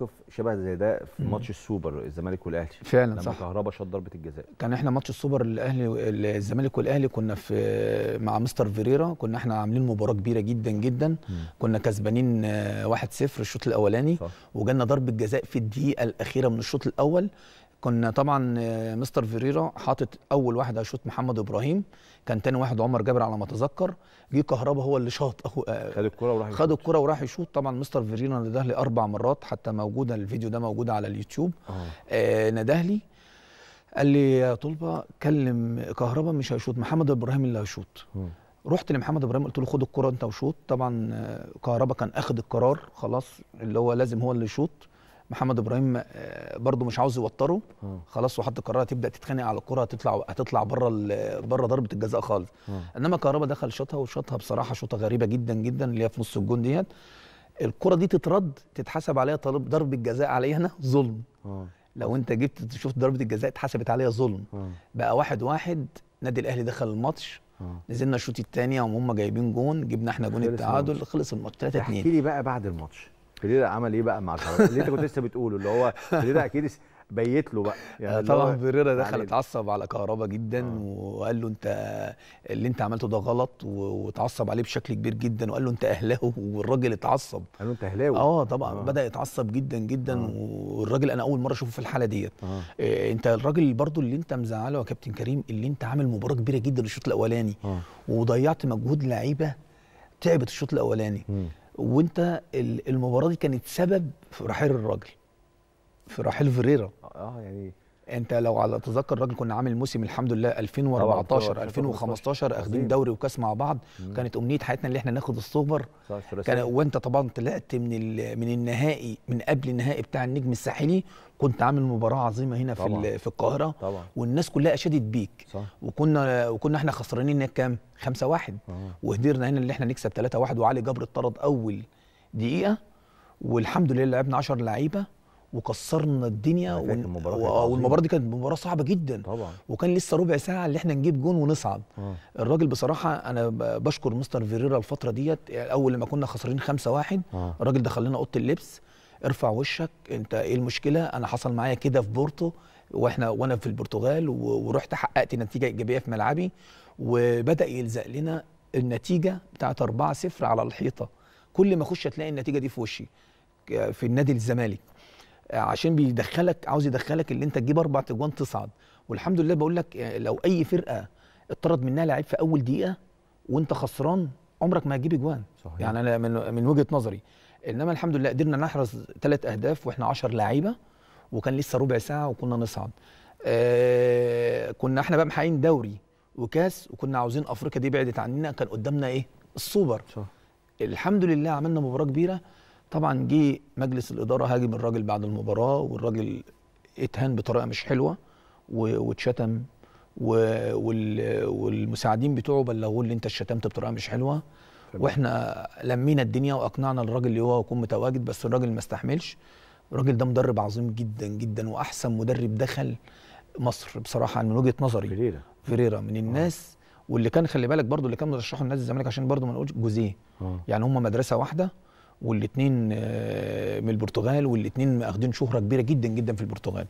موقف شبه زي ده في ماتش السوبر الزمالك والأهلي. فعلا لما صح. كهربا شاط ضربه الجزاء. كان إحنا ماتش السوبر الأهلي الزمالك والأهلي كنا في مع مستر فيريرا كنا إحنا عاملين مباراة كبيرة جدا جدا. كنا كسبانين آه، 1-0 الشوط الأولاني. وجالنا ضربة جزاء في الدقيقة الأخيرة من الشوط الأول. كنا طبعا آه، مستر فيريرا حاطط أول واحد هيشوط محمد إبراهيم كان تاني واحد عمر جابر على ما أتذكر جه كهربا هو اللي شاط أهو- آه، خد الكرة وراح خد الكرة وراح يشوط. طبعا مستر فيريرا نده لي أربع مرات حتى موجودة الفيديو ده موجود على اليوتيوب. آه. آه، نده لي قال لي يا طلبة كلم كهربا مش هيشوط محمد إبراهيم اللي هيشوط. مم. رحت لمحمد إبراهيم قلت له خد الكرة انت وشوط. طبعا آه، كهربا كان أخد القرار خلاص اللي هو لازم هو اللي يشوط. محمد إبراهيم آه، برضه مش عاوز يوتره. آه. خلاص وحط القرار هتبدا تتخانق على الكرة هتطلع هتطلع بره بره ضربة الجزاء خالص. آه. إنما كهربا دخل شاطها وشاطها بصراحة شوطة غريبة جدا جدا اللي هي في نص الجون ديت. الكرة دي تترد تتحسب عليها طالب ضربة جزاء عليها هنا ظلم. لو أنت جبت شفت ضربة الجزاء اتحسبت عليها ظلم. بقى واحد واحد نادي الأهلي دخل الماتش. نزلنا الشوط الثاني وهم جايبين جون جبنا إحنا جون التعادل. خلص الماتش 3 2 احكي لي بقى بعد الماتش. فريرة عمل إيه بقى مع كهربا اللي أنت كنت لسه بتقوله اللي هو فريرة أكيد بيت له بقى. يعني اللي طبعا فيريرا دخل اتعصب على كهربا جدا آه. وقال له أنت اللي أنت عملته ده غلط واتعصب عليه بشكل كبير جدا وقال له أنت أهلاوي والراجل اتعصب. قال له أنت أهلاوي. آه طبعا آه. بدأ يتعصب جدا جدا آه. والراجل أنا أول مرة أشوفه في الحالة ديت. آه. إيه أنت الراجل برضو اللي أنت مزعله يا كابتن كريم اللي أنت عامل مباراة كبيرة جدا الشوط الأولاني آه. وضيعت مجهود لعيبة تعبت الشوط الأولاني. مم. وانت ال- المباراة دي كانت سبب في رحيل الراجل في رحيل فيريرا آه يعني انت لو على تذكر الراجل كنا عامل موسم الحمد لله 2014 طبعاً، 2015 عظيم. أخدين دوري وكأس مع بعض. مم. كانت أمنية حياتنا اللي إحنا ناخد السوبر. كان وانت طبعا طلعت من من النهائي من قبل النهائي بتاع النجم الساحلي كنت عامل مباراة عظيمة هنا في طبعاً. ال- في القاهرة. طبعا. والناس كلها أشادت بيك. صح. وكنا وكنا إحنا خسرانين هناك كام؟ 5 1 آه. وقدرنا هنا اللي إحنا نكسب 3 1 وعلي جبر اتطرد أول دقيقة. والحمد لله لعبنا 10 لعيبة. وكسرنا الدنيا عظيمة. والمباراة دي كانت مباراة صعبة جدا. طبعا. وكان لسه ربع ساعة اللي إحنا نجيب جون ونصعد. آه. الراجل بصراحة أنا بشكر مستر فيريرا الفترة ديت أول لما كنا خسرانين 5 1 آه. الراجل دخل لنا أوضة اللبس ارفع وشك أنت إيه المشكلة؟ أنا حصل معايا كده في بورتو وإحنا وأنا في البرتغال ورحت حققت نتيجة إيجابية في ملعبي وبدأ يلزق لنا النتيجة بتاعت 4 0 على الحيطة. كل ما أخش هتلاقي النتيجة دي في وشي في النادي الزمالك. عشان بيدخلك عاوز يدخلك اللي انت تجيب أربع تجوان تصعد. والحمد لله بقول لك يعني لو أي فرقة اتطرد منها لعيب في أول دقيقة وانت خسران عمرك ما هتجيب أجوان. صحيح. يعني أنا من من وجهة نظري. إنما الحمد لله قدرنا نحرز ثلاث أهداف وإحنا 10 لعيبة وكان لسه ربع ساعة وكنا نصعد. آه كنا إحنا بقى محققين دوري وكاس وكنا عاوزين أفريقيا دي بعدت عننا كان قدامنا إيه؟ السوبر. صح. الحمد لله عملنا مباراة كبيرة. طبعا جه مجلس الإدارة هاجم الراجل بعد المباراة والراجل اتهان بطريقة مش حلوة واتشتم والمساعدين بتوعه بلغوه اللي انت اتشتمت بطريقة مش حلوة. وإحنا لمينا الدنيا وأقنعنا الراجل اللي هو يكون متواجد بس الراجل ما استحملش. الراجل ده مدرب عظيم جدا جدا وأحسن مدرب دخل مصر بصراحة من وجهة نظري. فريرة. فيريرا من الناس. واللي كان خلي بالك برضو اللي كان مرشحه لنادي الزمالك عشان برضو ما نقولش جوزيه. آه. يعني هم مدرسة واحدة والاثنين من البرتغال والاثنين اخدين شهرة كبيرة جدا جدا في البرتغال.